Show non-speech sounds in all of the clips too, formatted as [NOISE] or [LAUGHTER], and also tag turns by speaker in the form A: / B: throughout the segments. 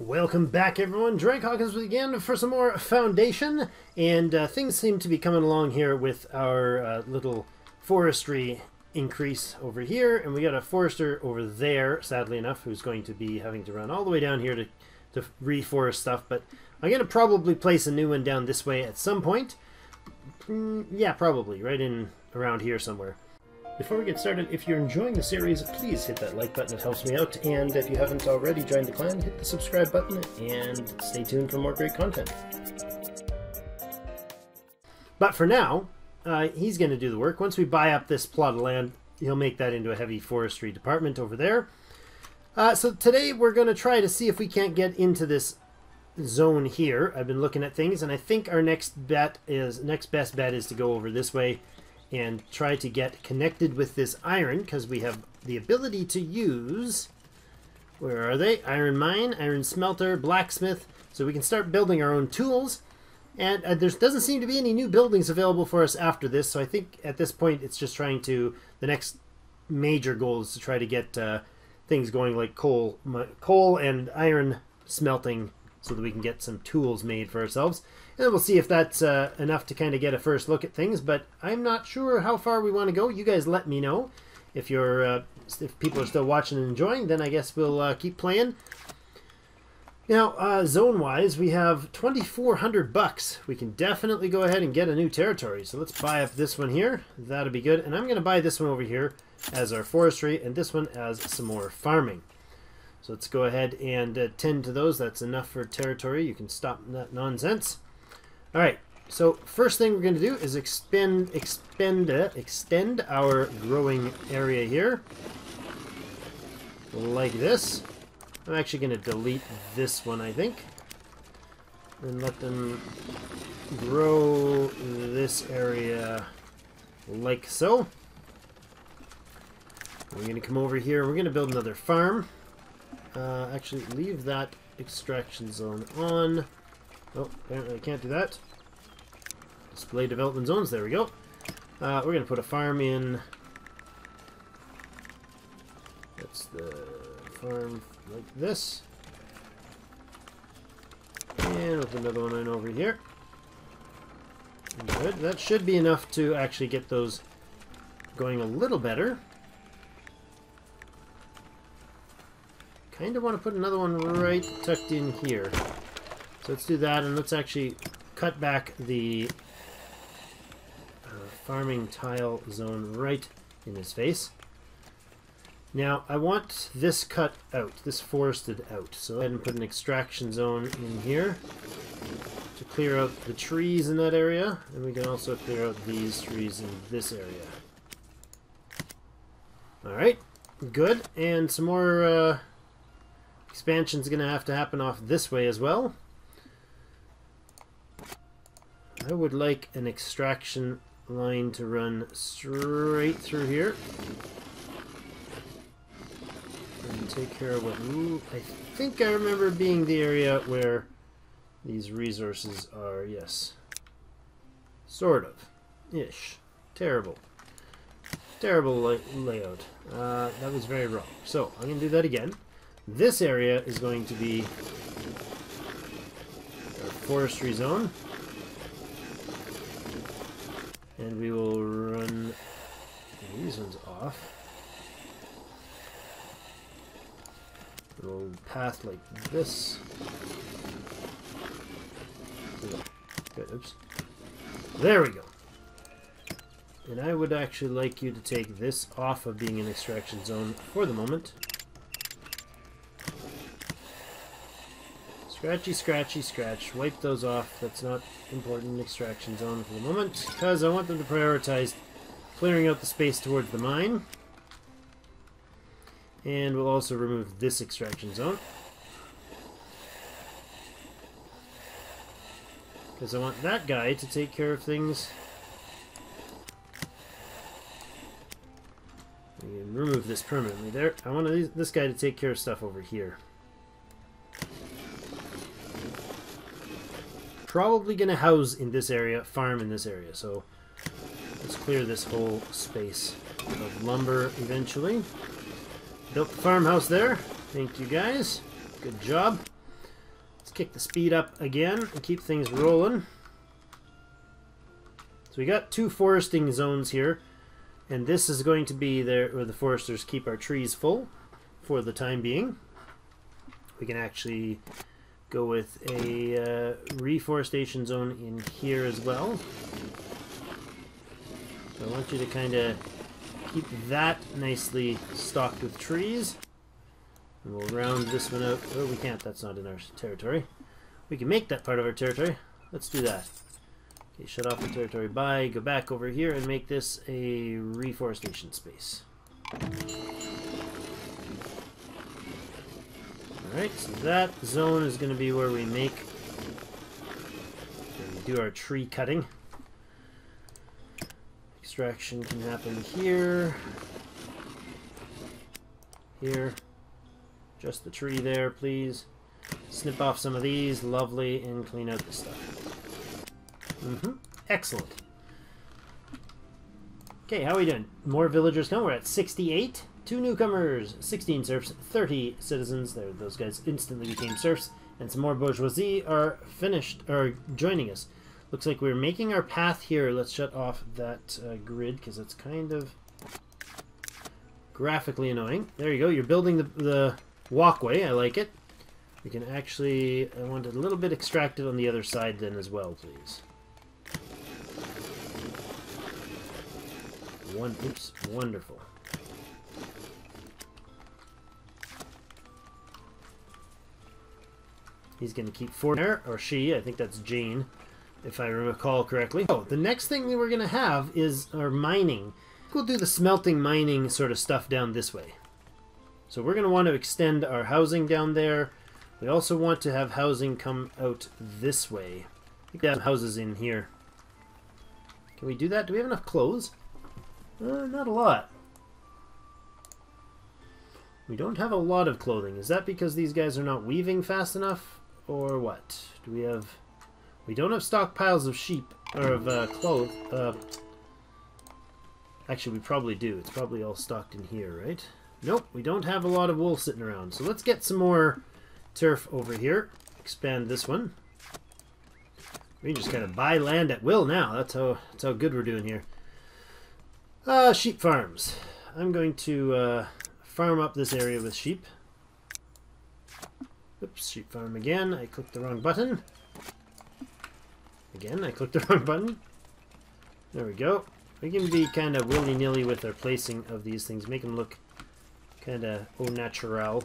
A: Welcome back, everyone. Drake Hawkins with again for some more Foundation, and uh, things seem to be coming along here with our uh, little forestry increase over here, and we got a forester over there, sadly enough, who's going to be having to run all the way down here to, to reforest stuff, but I'm going to probably place a new one down this way at some point. Mm, yeah, probably, right in around here somewhere. Before we get started, if you're enjoying the series, please hit that like button, it helps me out, and if you haven't already joined the clan, hit the subscribe button, and stay tuned for more great content. But for now, uh, he's going to do the work. Once we buy up this plot of land, he'll make that into a heavy forestry department over there. Uh, so today we're going to try to see if we can't get into this zone here. I've been looking at things, and I think our next bet is next best bet is to go over this way and try to get connected with this iron because we have the ability to use where are they? Iron mine iron smelter blacksmith. So we can start building our own tools. And uh, there doesn't seem to be any new buildings available for us after this so i think at this point it's just trying to the next major goal is to try to get uh, things going like coal coal and iron smelting so that we can get some tools made for ourselves and we'll see if that's uh, enough to kind of get a first look at things, but I'm not sure how far we want to go. You guys let me know. If you're, uh, if people are still watching and enjoying, then I guess we'll uh, keep playing. Now, uh, zone-wise, we have 2,400 bucks. We can definitely go ahead and get a new territory. So let's buy up this one here. That'll be good. And I'm going to buy this one over here as our forestry, and this one as some more farming. So let's go ahead and uh, tend to those. That's enough for territory. You can stop that nonsense. All right. So first thing we're going to do is expend, expend, uh, extend our growing area here, like this. I'm actually going to delete this one, I think, and let them grow this area like so. We're going to come over here. We're going to build another farm. Uh, actually, leave that extraction zone on. Oh, apparently I can't do that. Display development zones, there we go. Uh, we're going to put a farm in. That's the farm like this. And with another one in over here. Good. That should be enough to actually get those going a little better. Kind of want to put another one right tucked in here. So let's do that, and let's actually cut back the farming tile zone right in his face. Now, I want this cut out, this forested out. So go ahead and put an extraction zone in here to clear out the trees in that area. And we can also clear out these trees in this area. Alright, good. And some more uh, Expansion's going to have to happen off this way as well. I would like an extraction line to run straight through here. And take care of what... I think I remember being the area where these resources are, yes. Sort of. Ish. Terrible. Terrible lay layout. Uh, that was very wrong. So, I'm going to do that again. This area is going to be our forestry zone. And we will run these ones off. Little path like this. Good, oops. There we go. And I would actually like you to take this off of being an extraction zone for the moment. Scratchy, scratchy, scratch. Wipe those off. That's not important extraction zone for the moment, because I want them to prioritize clearing out the space towards the mine. And we'll also remove this extraction zone. Because I want that guy to take care of things. Remove this permanently there. I want this guy to take care of stuff over here. Probably going to house in this area, farm in this area. So let's clear this whole space of lumber eventually. Built the farmhouse there. Thank you guys. Good job. Let's kick the speed up again and keep things rolling. So we got two foresting zones here. And this is going to be there where the foresters keep our trees full for the time being. We can actually go with a uh, reforestation zone in here as well. So I want you to kind of keep that nicely stocked with trees. And we'll round this one out. Oh, we can't. That's not in our territory. We can make that part of our territory. Let's do that. Okay, shut off the territory by, go back over here and make this a reforestation space. Alright, so that zone is going to be where we make and do our tree cutting. Extraction can happen here, here, just the tree there, please. Snip off some of these, lovely, and clean out the stuff. Mm-hmm. Excellent. Okay, how are we doing? More villagers come. We're at 68. Two newcomers, 16 serfs, 30 citizens. There, those guys instantly became serfs. And some more bourgeoisie are finished, are joining us. Looks like we're making our path here. Let's shut off that uh, grid because it's kind of graphically annoying. There you go. You're building the, the walkway. I like it. We can actually, I want a little bit extracted on the other side then as well, please. One, oops, wonderful. He's going to keep four there, or she, I think that's Jane, if I recall correctly. Oh, the next thing that we're going to have is our mining. We'll do the smelting mining sort of stuff down this way. So we're going to want to extend our housing down there. We also want to have housing come out this way. I think that houses in here. Can we do that? Do we have enough clothes? Uh, not a lot. We don't have a lot of clothing. Is that because these guys are not weaving fast enough? Or what? Do we have... We don't have stockpiles of sheep, or of uh, clothes. Uh, actually, we probably do. It's probably all stocked in here, right? Nope, we don't have a lot of wool sitting around. So let's get some more turf over here. Expand this one. We just kind of buy land at will now. That's how, that's how good we're doing here. Uh, sheep farms. I'm going to uh, farm up this area with sheep. Oops, sheep farm again. I clicked the wrong button. Again, I clicked the [LAUGHS] wrong button. There we go. We can be kind of willy-nilly with our placing of these things. Make them look kind of au natural.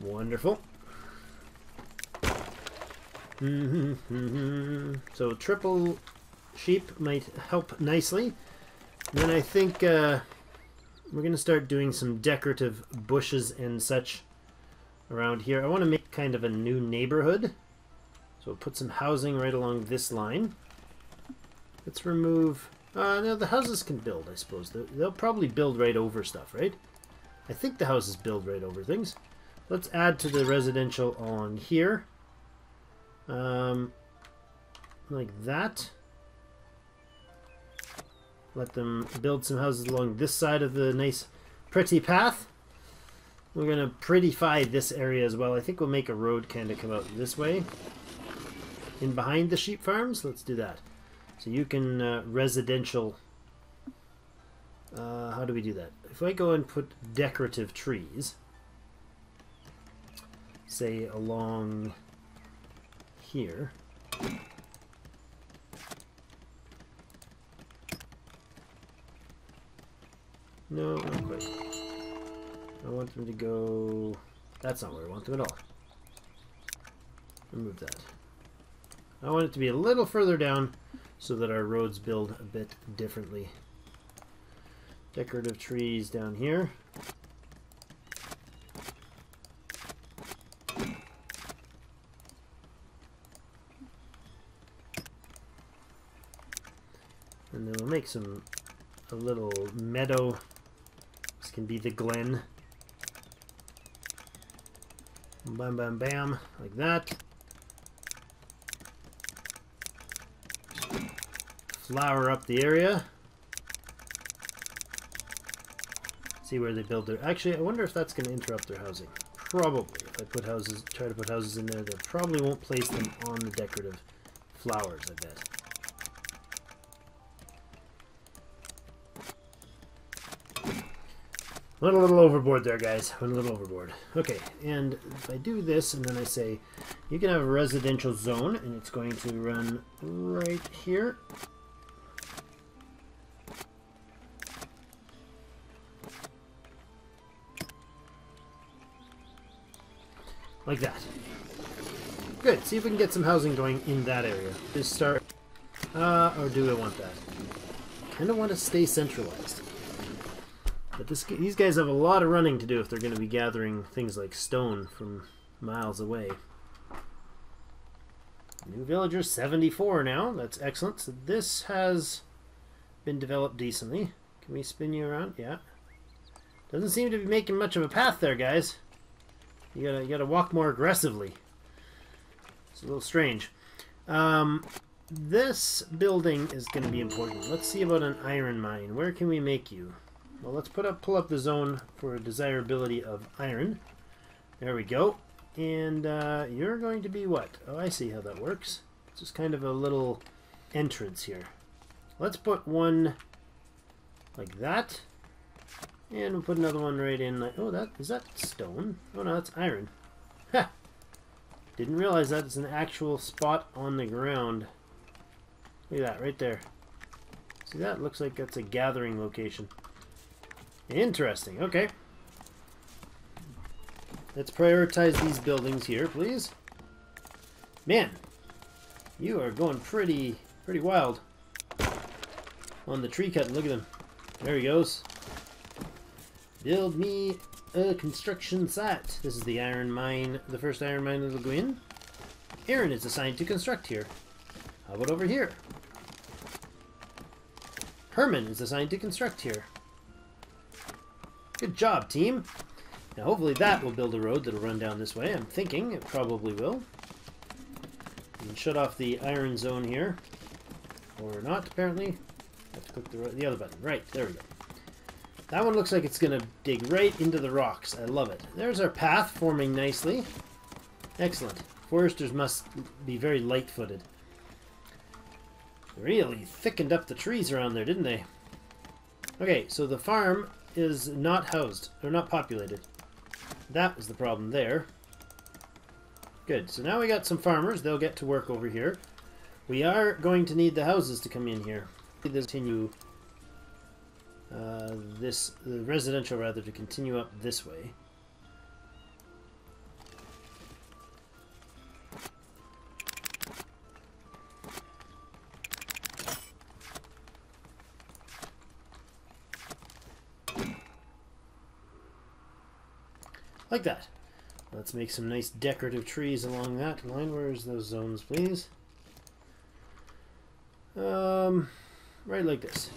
A: Wonderful. Mm [LAUGHS] -hmm, So triple sheep might help nicely. then I think uh, we're going to start doing some decorative bushes and such around here. I want to make kind of a new neighborhood. So we'll put some housing right along this line. Let's remove... Uh, no, the houses can build, I suppose. They'll, probably build right over stuff, right? I think the houses build right over things. Let's add to the residential on here. Um, like that. Let them build some houses along this side of the nice pretty path. We're going to prettify this area as well. I think we'll make a road kind of come out this way. In behind the sheep farms. Let's do that. So you can uh, residential... Uh, how do we do that? If I go and put decorative trees, say along here, No, not quite. I want them to go... That's not where I want them at all. Remove that. I want it to be a little further down so that our roads build a bit differently. Decorative trees down here. And then we'll make some a little meadow can be the Glen. Bam, bam, bam, like that. Flower up the area. See where they build their... Actually, I wonder if that's going to interrupt their housing. probably, if I put houses, try to put houses in there, they probably won't place them on the decorative flowers, I bet. Went a little overboard there, guys. Went a little overboard. Okay, and if I do this and then I say, you can have a residential zone, and it's going to run right here. Like that. Good. See if we can get some housing going in that area. Just start... Uh, or do I want that? kind of want to stay centralized. But this, these guys have a lot of running to do if they're going to be gathering things like stone from miles away. New villager 74 now. That's excellent. So this has been developed decently. Can we spin you around? Yeah. Doesn't seem to be making much of a path there, guys. You gotta, you gotta walk more aggressively. It's a little strange. Um, this building is going to be important. Let's see about an iron mine. Where can we make you? Well, let's put up, pull up the zone for a desirability of iron. There we go. And uh, you're going to be what? Oh, I see how that works. It's just kind of a little entrance here. Let's put one like that. And we'll put another one right in. Like, oh, that is that stone? Oh no, that's iron. Ha! Didn't realize that it's an actual spot on the ground. Look at that, right there. See that? Looks like that's a gathering location. Interesting. Okay. Let's prioritize these buildings here, please. Man, you are going pretty, pretty wild on the tree cutting. Look at him. There he goes. Build me a construction site. This is the iron mine, the first iron mine in Laguin. Aaron is assigned to construct here. How about over here? Herman is assigned to construct here. Good job, team. Now, hopefully that will build a road that'll run down this way. I'm thinking it probably will. And shut off the iron zone here. Or not, apparently. Have to click the, the other button. Right, there we go. That one looks like it's going to dig right into the rocks. I love it. There's our path forming nicely. Excellent. Foresters must be very light-footed. Really thickened up the trees around there, didn't they? Okay, so the farm is not housed, or not populated. That was the problem there. Good, so now we got some farmers. They'll get to work over here. We are going to need the houses to come in here. This continue uh, this the residential rather to continue up this way. Make some nice decorative trees along that line. Where's those zones, please? Um, right like this.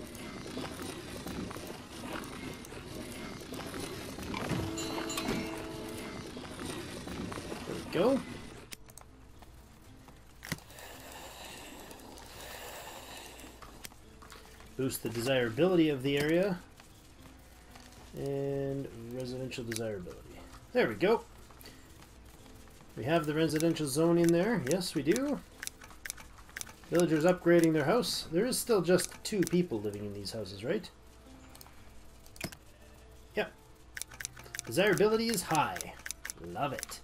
A: There we go. Boost the desirability of the area. And residential desirability. There we go. We have the residential zone in there. Yes, we do. Villagers upgrading their house. There is still just two people living in these houses, right? Yep. Desirability is high. Love it.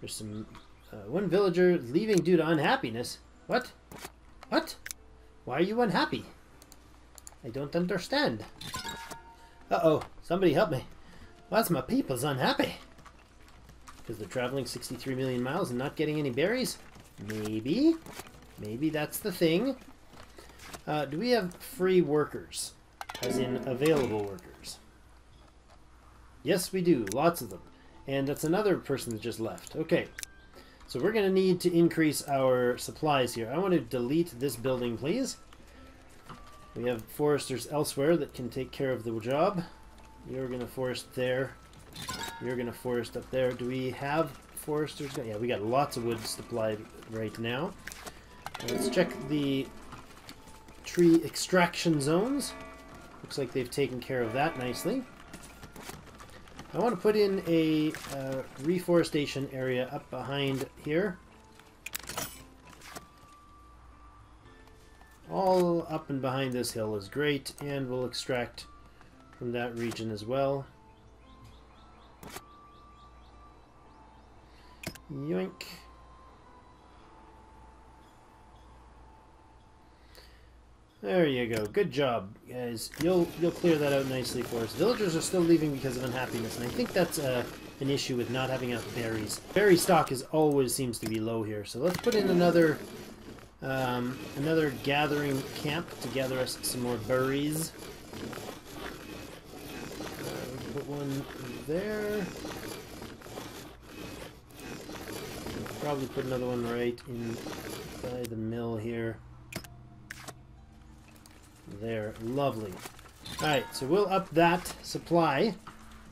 A: There's some... Uh, one villager leaving due to unhappiness. What? What? Why are you unhappy? I don't understand. Uh-oh. Somebody help me. Why's my people's unhappy? Because they're traveling 63 million miles and not getting any berries? Maybe. Maybe that's the thing. Uh, do we have free workers? As in available workers? Yes, we do. Lots of them. And that's another person that just left. Okay. So we're going to need to increase our supplies here. I want to delete this building, please. We have foresters elsewhere that can take care of the job. You're going to forest there. You're going to forest up there. Do we have foresters? Yeah, we got lots of wood supplied right now. Let's check the tree extraction zones. Looks like they've taken care of that nicely. I want to put in a uh, reforestation area up behind here. All up and behind this hill is great, and we'll extract from that region as well. Yoink. There you go. Good job, guys. You'll you'll clear that out nicely for us. Villagers are still leaving because of unhappiness, and I think that's uh, an issue with not having enough berries. Berry stock is always seems to be low here, so let's put in another um, another gathering camp to gather us some more berries. Uh, put one there. Probably put another one right inside the mill here. There, lovely. Alright, so we'll up that supply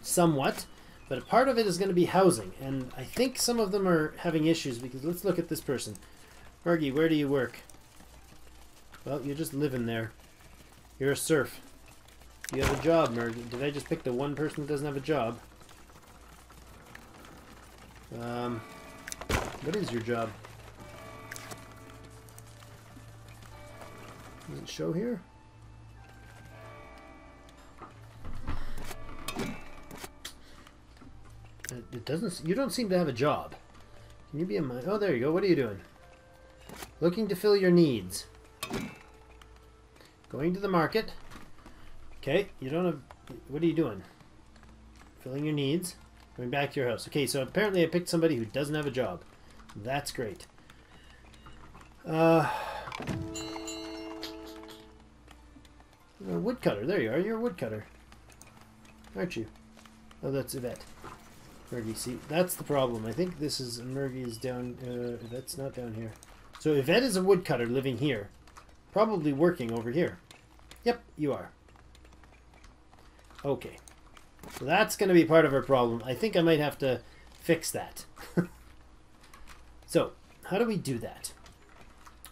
A: somewhat, but a part of it is going to be housing, and I think some of them are having issues because let's look at this person. Fergie, where do you work? Well, you're just living there. You're a serf. You have a job, Mergy. Did I just pick the one person that doesn't have a job? Um, what is your job? Does it show here? It doesn't. You don't seem to have a job. Can you be a my? Oh, there you go. What are you doing? Looking to fill your needs. Going to the market. Okay, you don't have. What are you doing? Filling your needs. Going back to your house. Okay, so apparently I picked somebody who doesn't have a job. That's great. Uh, woodcutter. There you are. You're a woodcutter. Aren't you? Oh, that's Yvette. Mergy, see, that's the problem. I think this is, Mergy is down, uh, that's not down here. So Yvette is a woodcutter living here. Probably working over here. Yep, you are. Okay. So that's going to be part of our problem. I think I might have to fix that. [LAUGHS] so, how do we do that?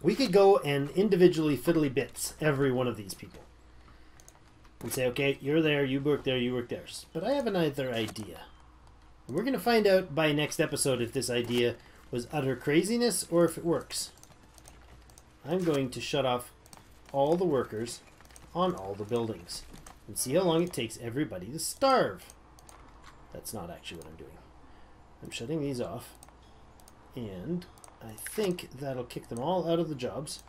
A: We could go and individually fiddly bits every one of these people. And say, okay, you're there, you work there, you work there. But I have another idea. We're going to find out by next episode if this idea was utter craziness or if it works. I'm going to shut off all the workers on all the buildings and see how long it takes everybody to starve. That's not actually what I'm doing. I'm shutting these off and I think that'll kick them all out of the jobs.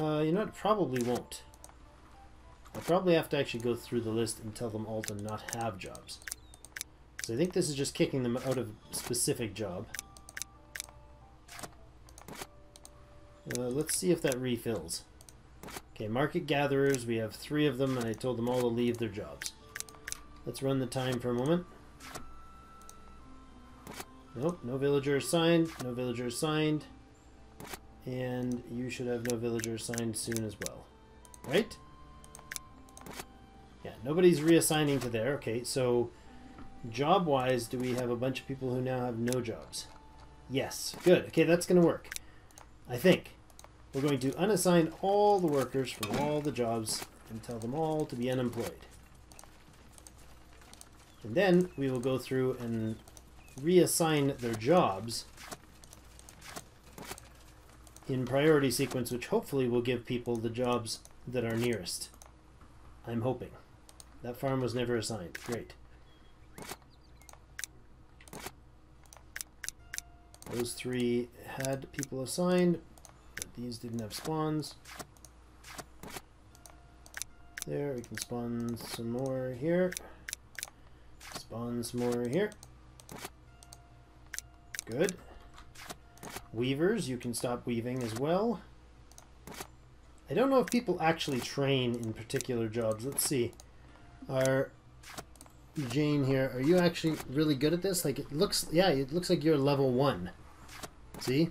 A: Uh, you know it Probably won't. I probably have to actually go through the list and tell them all to not have jobs. So I think this is just kicking them out of specific job. Uh, let's see if that refills. Okay, market gatherers, we have three of them, and I told them all to leave their jobs. Let's run the time for a moment. Nope, no villagers signed, no villagers signed. And you should have no villagers signed soon as well. Right? Yeah, nobody's reassigning to there. Okay, so Job-wise, do we have a bunch of people who now have no jobs? Yes. Good. Okay, that's going to work. I think. We're going to unassign all the workers from all the jobs and tell them all to be unemployed. And then we will go through and reassign their jobs in priority sequence, which hopefully will give people the jobs that are nearest. I'm hoping. That farm was never assigned. Great. Those three had people assigned, but these didn't have spawns. There, we can spawn some more here. Spawn some more here. Good. Weavers, you can stop weaving as well. I don't know if people actually train in particular jobs. Let's see. Are Jane here, are you actually really good at this? Like, it looks, yeah, it looks like you're level one. See?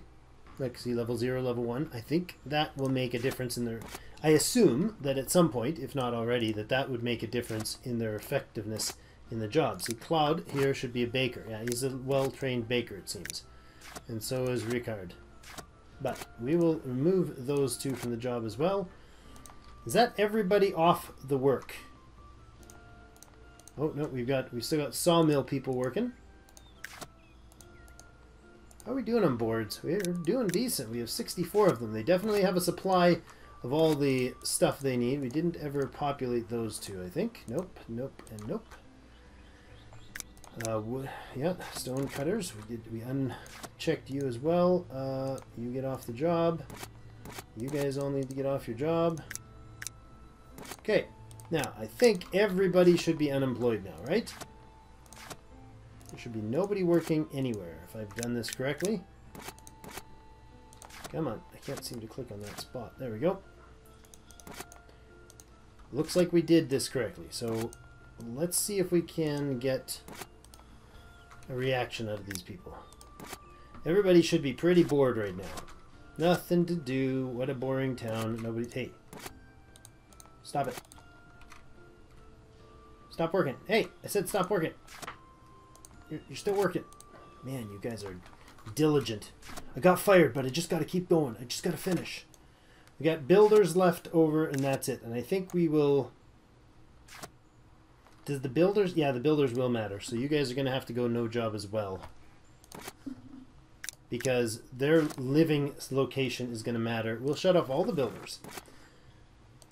A: Like, see, level zero, level one. I think that will make a difference in their... I assume that at some point, if not already, that that would make a difference in their effectiveness in the job. See, Claude here should be a baker. Yeah, he's a well-trained baker, it seems. And so is Ricard. But we will remove those two from the job as well. Is that everybody off the work? Oh no, we've got we still got sawmill people working. How are we doing on boards? We're doing decent. We have 64 of them. They definitely have a supply of all the stuff they need. We didn't ever populate those two, I think. Nope, nope, and nope. Uh, yeah, stone cutters. We did. We unchecked you as well. Uh, you get off the job. You guys all need to get off your job. Okay. Now, I think everybody should be unemployed now, right? There should be nobody working anywhere, if I've done this correctly. Come on, I can't seem to click on that spot. There we go. Looks like we did this correctly, so let's see if we can get a reaction out of these people. Everybody should be pretty bored right now. Nothing to do. What a boring town. Nobody. Hey. Stop it. Stop working. Hey, I said stop working. You're, you're still working. Man, you guys are diligent. I got fired, but I just got to keep going. I just got to finish. We got builders left over, and that's it. And I think we will... Does the builders... Yeah, the builders will matter. So you guys are going to have to go no job as well. Because their living location is going to matter. We'll shut off all the builders.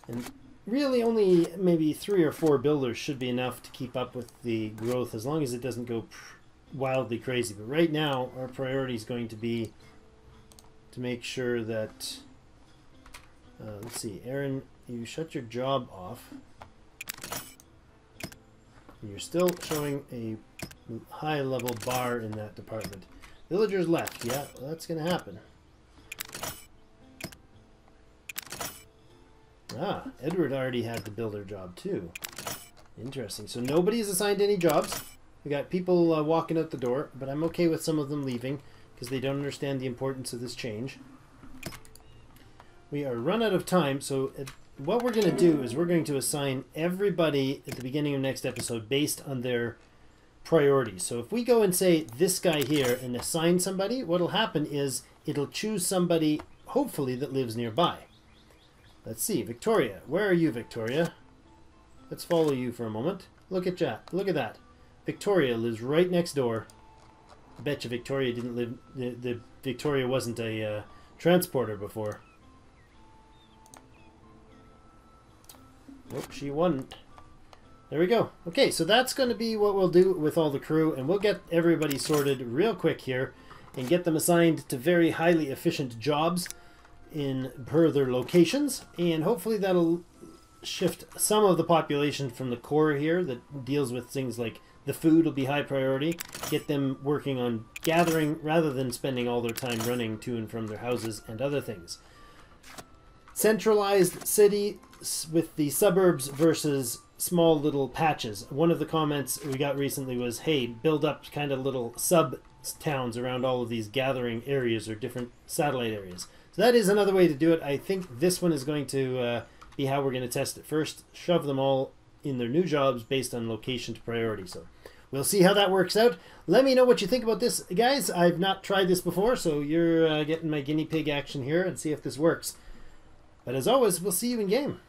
A: And really only maybe three or four builders should be enough to keep up with the growth as long as it doesn't go wildly crazy. But right now, our priority is going to be to make sure that... Uh, let's see, Aaron, you shut your job off. You're still showing a high level bar in that department. Villagers left. Yeah, well, that's going to happen. Ah, Edward already had the builder job too. Interesting. So nobody is assigned any jobs. We got people uh, walking out the door, but I'm okay with some of them leaving because they don't understand the importance of this change. We are run out of time, so what we're going to do is we're going to assign everybody at the beginning of next episode based on their priorities. So if we go and say this guy here and assign somebody, what'll happen is it'll choose somebody, hopefully, that lives nearby. Let's see, Victoria. Where are you, Victoria? Let's follow you for a moment. Look at that. Look at that. Victoria lives right next door. I bet you Victoria didn't live... The, the Victoria wasn't a uh, transporter before. Nope, she wasn't. There we go. Okay, so that's going to be what we'll do with all the crew, and we'll get everybody sorted real quick here and get them assigned to very highly efficient jobs in per their locations, and hopefully that'll shift some of the population from the core here that deals with things like the food will be high priority. Get them working on gathering rather than spending all their time running to and from their houses and other things. Centralized city with the suburbs versus small little patches. One of the comments we got recently was, hey, build up kind of little sub towns around all of these gathering areas or different satellite areas. So that is another way to do it. I think this one is going to uh, be how we're going to test it. First, shove them all in their new jobs based on location to priority. So we'll see how that works out. Let me know what you think about this, guys. I've not tried this before, so you're uh, getting my guinea pig action here and see if this works. But as always, we'll see you in game.